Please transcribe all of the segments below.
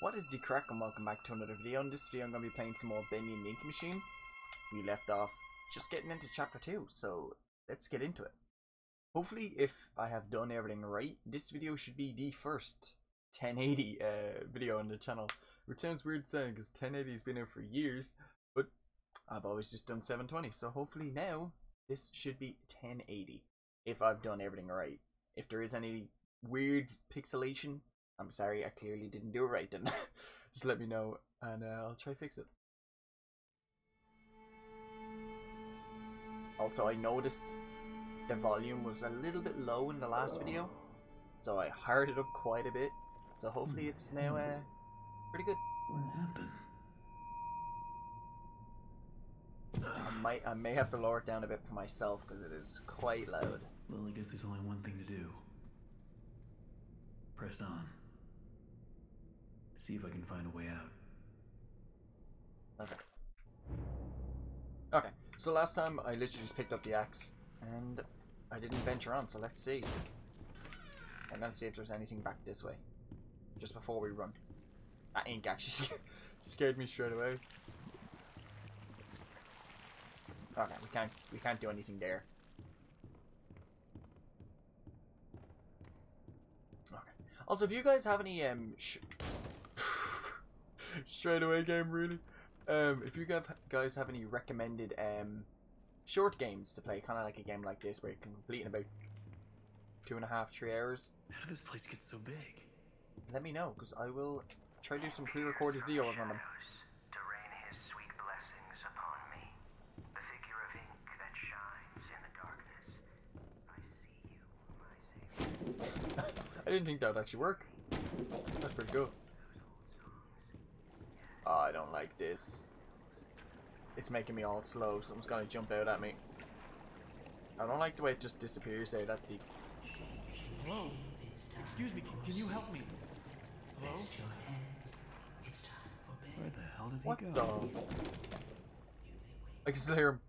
What is the crack and welcome back to another video. In this video I'm going to be playing some more Bendy Ink Machine. We left off just getting into chapter 2, so let's get into it. Hopefully if I have done everything right, this video should be the first 1080 uh, video on the channel. Which sounds weird saying because 1080 has been out for years, but I've always just done 720, so hopefully now this should be 1080 if I've done everything right. If there is any weird pixelation, I'm sorry, I clearly didn't do it right then. Just let me know and uh, I'll try fix it. Also, I noticed the volume was a little bit low in the last video, so I hired it up quite a bit. So hopefully it's now uh, pretty good. What happened? I might, I may have to lower it down a bit for myself because it is quite loud. Well, I guess there's only one thing to do. Press on. See if I can find a way out. Okay. Okay, so last time I literally just picked up the axe and I didn't venture on, so let's see. I'm gonna see if there's anything back this way. Just before we run. That ink actually scared, me straight away. Okay, we can't we can't do anything there. Okay. Also, if you guys have any um straight away game really, um if you guys guys have any recommended um short games to play, kind of like a game like this where you can complete in about two and a half three hours, How did this place get so big? let me know because I will try to do some pre-recorded videos on them. to rain his sweet blessings upon me. The figure of ink that shines in the darkness. I see you, my savior. I didn't think that would actually work. That's pretty cool. Oh, I don't like this. It's making me all slow. Something's gonna jump out at me. I don't like the way it just disappears out at the. Hello? Excuse me, can, can you help me? Hello? Where the hell did he go? What go? the? I can still hear him.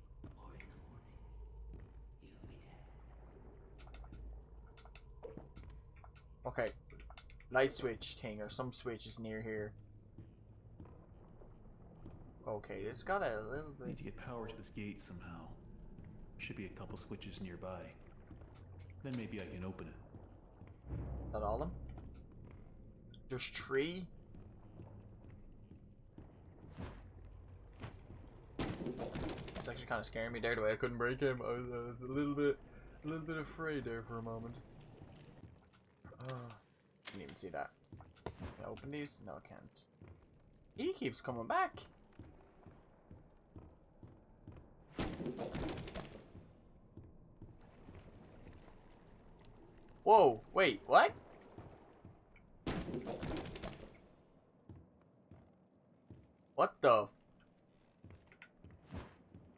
Okay. Light switch thing or some switch is near here. Okay, it's got a little I need to get power to this gate somehow. Should be a couple switches nearby. Then maybe I can open it. Not all of them. There's three. It's actually kind of scaring me there the way I couldn't break him. I was, I was a little bit, a little bit afraid there for a moment. Oh, didn't even see that. Can I open these? No, I can't. He keeps coming back. Whoa, wait, what? What the?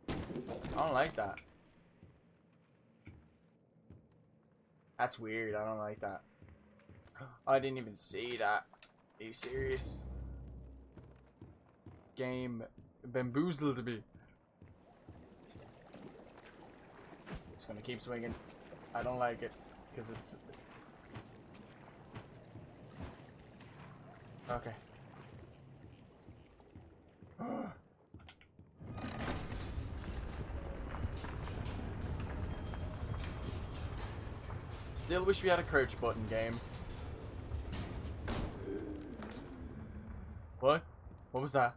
I don't like that. That's weird, I don't like that. I didn't even see that. Are you serious? Game bamboozled me. It's gonna keep swinging. I don't like it because it's okay. Still wish we had a crouch button game. What? What was that?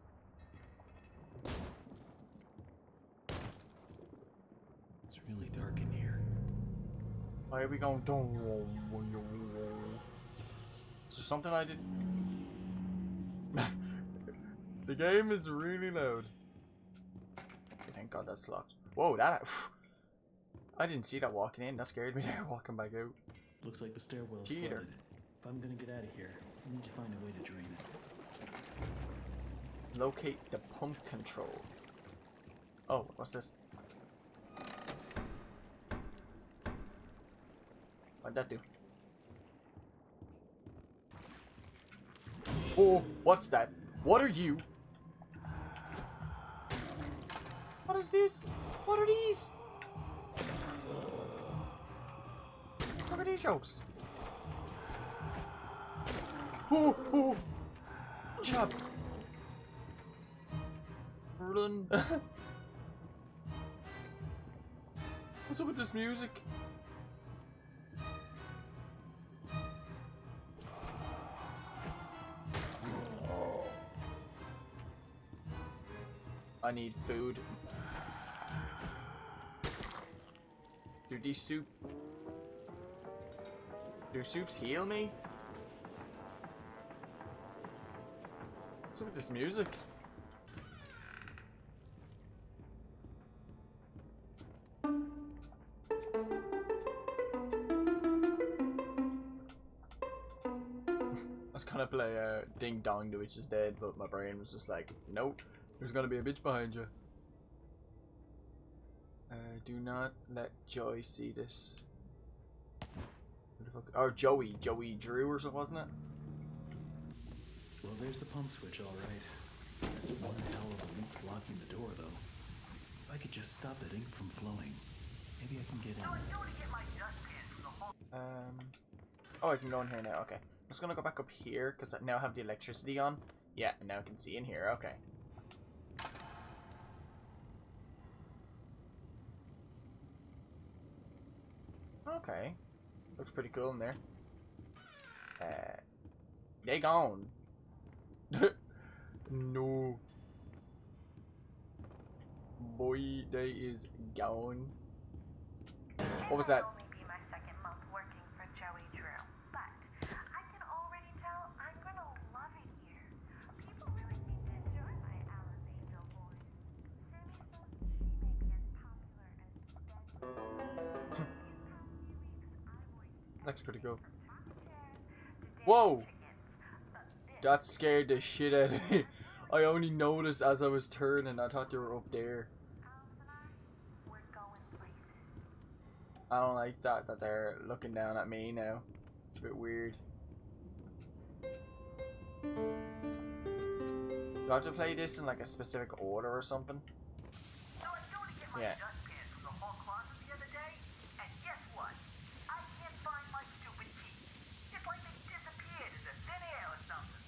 It's really dark in here. Why are we going? Is there something I did? the game is really loud. Thank God that's locked. Whoa, that. I didn't see that walking in. That scared me there walking back out. Looks like the stairwell is Cheater. flooded. If I'm gonna get out of here, I need to find a way to drain it. Locate the pump control. Oh, what's this? What'd that do? Oh, what's that? What are you? What is this? What are these? Look at these jokes. Ooh, ooh. Chop! Run! What's up with this music? I need food. Do these soup... Do soups heal me? What's with this music? I was gonna play uh, Ding Dong, the Witch is Dead, but my brain was just like, nope, there's gonna be a bitch behind you. Uh, do not let Joy see this. Who the fuck? Oh, Joey, Joey Drew or something, wasn't it? Well, there's the pump switch, all right. That's one hell of a leak blocking the door, though. If I could just stop that ink from flowing, maybe I can get in. Um. Oh, I can go in here now. Okay. I'm just gonna go back up here because I now have the electricity on. Yeah, and now I can see in here. Okay. Okay. Looks pretty cool in there. Uh, they gone. no. Boy, they is gone. What was that? Looks pretty cool. Whoa! That scared the shit out of me. I only noticed as I was turning. I thought they were up there. I, don't like that that they're looking down at me now. It's a bit weird. Do I have to play this in like a specific order or something? Yeah. dustpan from the hall closet the other day, and guess what? I can't find my stupid key. It's like they disappeared into thin air or something.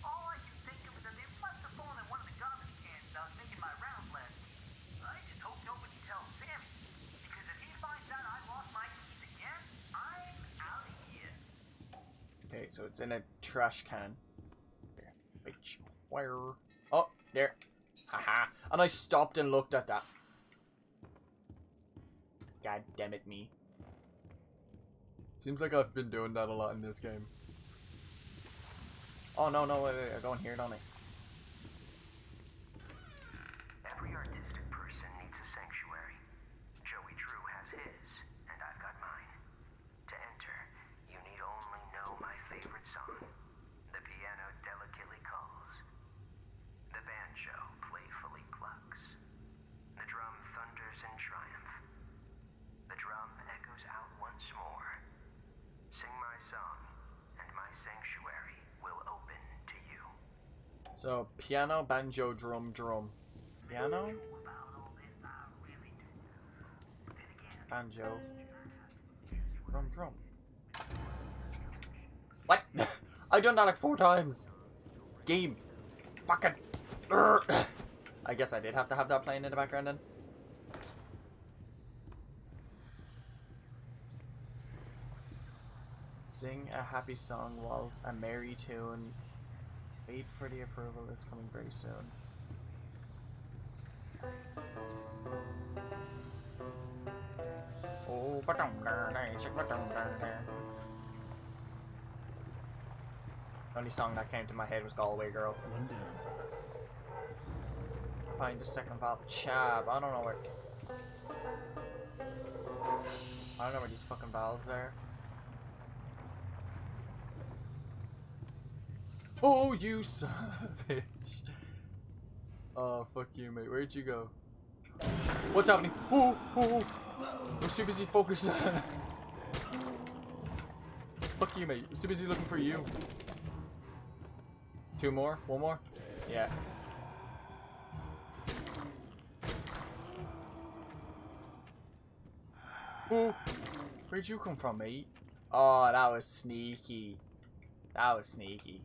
All I can think of is that they must have fallen in one of the garbage cans I was making my rounds last week. I just hope nobody tells Sammy, because if he finds out I lost my keys again, I'm out of here. So it's in a trash can. Bitch. Where? Oh, there. Haha. And I stopped and looked at that. God damn it, me. Seems like I've been doing that a lot in this game. Oh, no, no, wait, wait, I go in here, don't I? Every artistic person needs a sanctuary. Joey Drew has his, and I've got mine. To enter, you need only know my favorite song. The piano delicately calls. The banjo playfully clucks. The drum thunders in triumph. The drum echoes out once more. Sing my song, and my sanctuary will open to you. So, piano, banjo, drum, drum. Piano? Banjo. Drum, drum. What? I've done that like four times. Game. Fucking. I guess I did have to have that playing in the background then. Sing a happy song, waltz a merry tune. For the approval is coming very soon. Oh, ba-dum, da, da, ba-dum, da, da. The only song that came to my head was Galway Girl. One down. Find the second valve. Chab. I don't know where. I don't know where these fucking valves are. Oh, you son of a bitch. Oh, fuck you, mate. Where'd you go? What's happening? Oh, oh, oh. We're too busy focusing. fuck you, mate. We're too busy looking for you. Two more? One more? Yeah. Ooh. Where'd you come from, mate? Oh, that was sneaky. That was sneaky.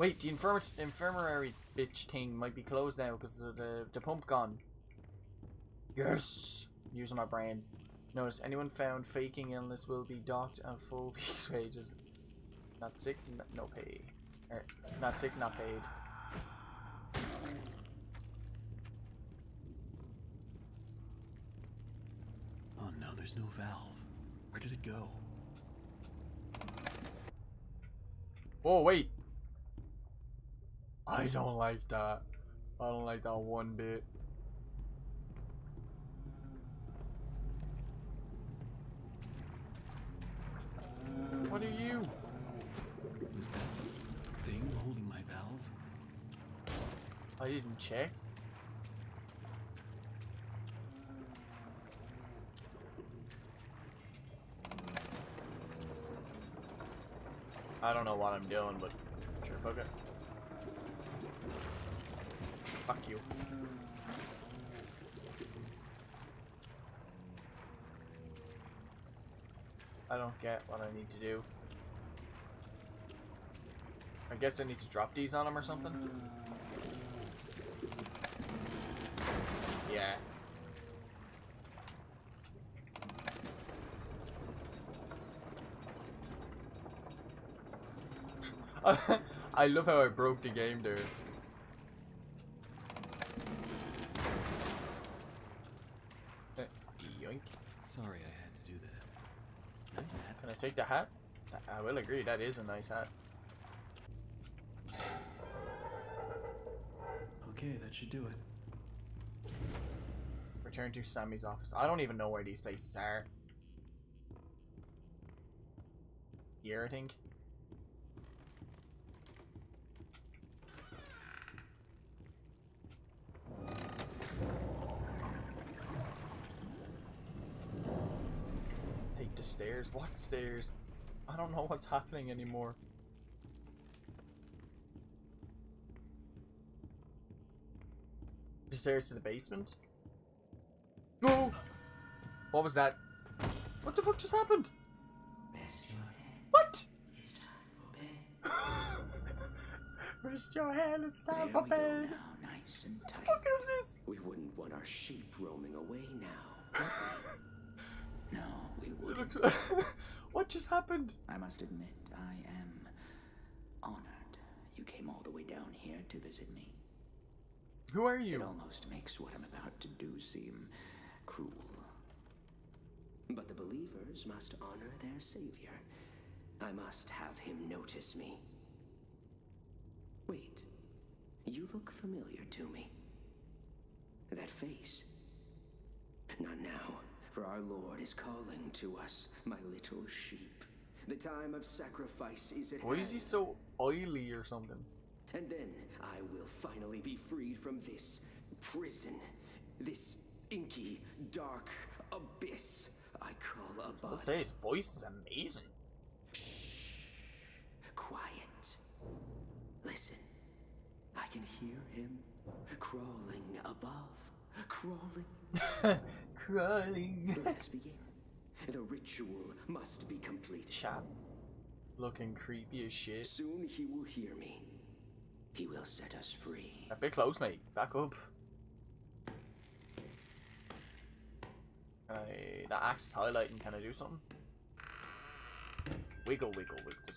Wait, the infirm- infirmary bitch thing might be closed now because of the, the pump gone. Yes! Using my brain. Notice, anyone found faking illness will be docked a full week's wages. Not sick, no pay. Er, not sick, not paid. Oh no, there's no valve. Where did it go? Oh, wait! I don't like that. I don't like that one bit. What are you? Was that thing holding my valve? I didn't check. I don't know what I'm doing, but sure, fuck it. Fuck you. I don't get what I need to do. I guess I need to drop these on him or something? Yeah. I love how I broke the game there. Eh, Yoink. Sorry I had to do that. Nice hat. Can I take the hat? I- I will agree, that is a nice hat. Okay, that should do it. Return to Sammy's office. I don't even know where these places are. Here, I think. Take the stairs. What stairs? I don't know what's happening anymore. The stairs to the basement? No! What was that? What the fuck just happened? What? Rest your head, it's time There for bed. now, nice and What the fuck is this? We wouldn't want our sheep roaming away now. would we? no, we It wouldn't. looks- what just happened? I must admit, I am honored you came all the way down here to visit me. Who are you? It almost makes what I'm about to do seem cruel. But the believers must honor their savior. I must have him notice me. Wait, you look familiar to me. That face. Not now, for our Lord is calling to us, my little sheep. The time of sacrifice is at Why is he so oily or something? And then I will finally be freed from this prison, this inky, dark abyss I call a I'll body. say his voice is amazing. Quiet. Listen. I can hear him crawling above. Crawling. Crawling. Let us begin. The ritual must be complete. Chap. Looking creepy as shit. Soon he will hear me. He will set us free. A bit close, mate. Back up. I... That axe is highlighting. Can I do something? Wiggle, wiggle, wiggle.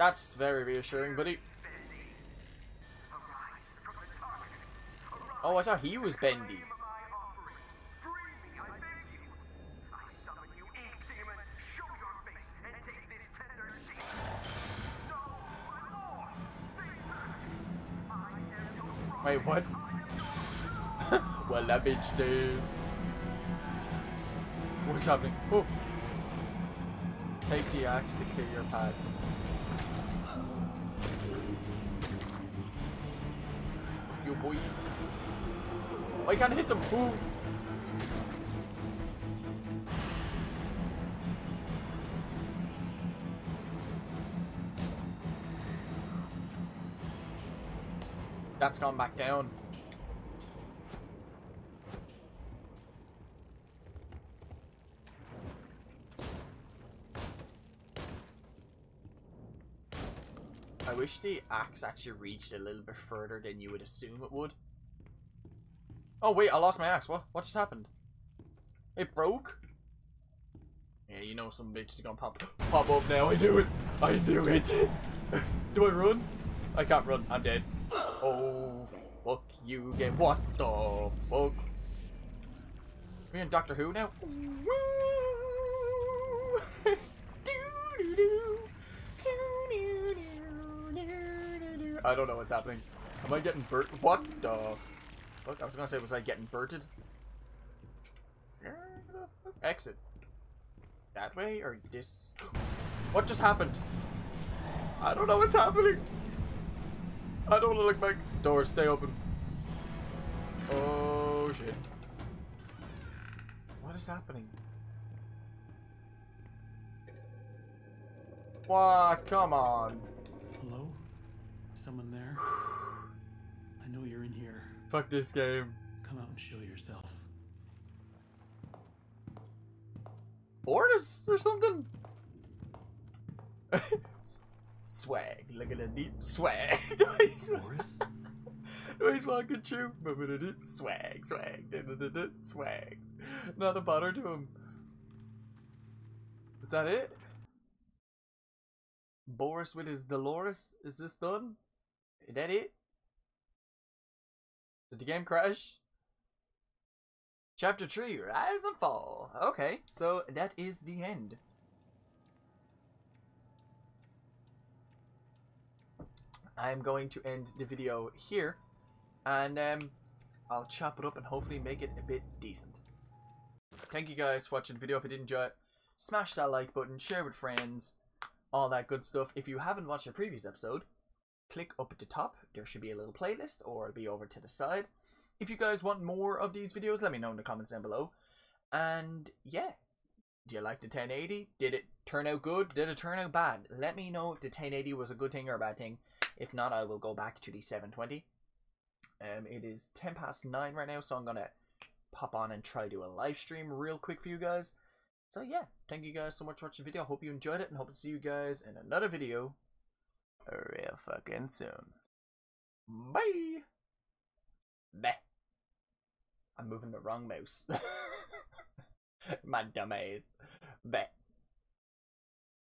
That's very reassuring, buddy. Oh, I thought he was bendy. Wait, what? well, that bitch dude. What's happening? Oh. Take the axe to clear your path. You boy. Oh, I can't hit them. Ooh. That's gone back down. I wish the axe actually reached a little bit further than you would assume it would. Oh wait, I lost my axe. What? What just happened? It broke? Yeah, you know some bitch is gonna pop pop up now. I knew it. I knew it. Do I run? I can't run. I'm dead. Oh, fuck you again. What the fuck? We in Doctor Who now? I don't know what's happening. Am I getting burt? What the fuck? I was gonna say, was I getting burted? Exit. That way or this? What just happened? I don't know what's happening. I don't want to look back. Doors, stay open. Oh shit. What is happening? What? Come on. Someone there? I know you're in here. Fuck this game. Come out and show yourself. Boris or something? swag. Look at the deep swag. Boris? He's walking through. Swag, swag, da, da, da, da, swag. Not a bother to him. Is that it? Boris with his Dolores? Is this done? Is that it? Did the game crash? Chapter 3 Rise and Fall. Okay, so that is the end. I'm going to end the video here and um, I'll chop it up and hopefully make it a bit decent. Thank you guys for watching the video. If you did enjoy it, smash that like button, share with friends, all that good stuff. If you haven't watched a previous episode, click up at the top. There should be a little playlist or it'll be over to the side. If you guys want more of these videos, let me know in the comments down below. And yeah, do you like the 1080? Did it turn out good? Did it turn out bad? Let me know if the 1080 was a good thing or a bad thing. If not, I will go back to the 720. Um, it is 10 past 9 right now, so I'm going to pop on and try to do a live stream real quick for you guys. So yeah, thank you guys so much for watching the video. I hope you enjoyed it and hope to see you guys in another video real fucking soon. Bye! Beh. I'm moving the wrong mouse. My dumb ass.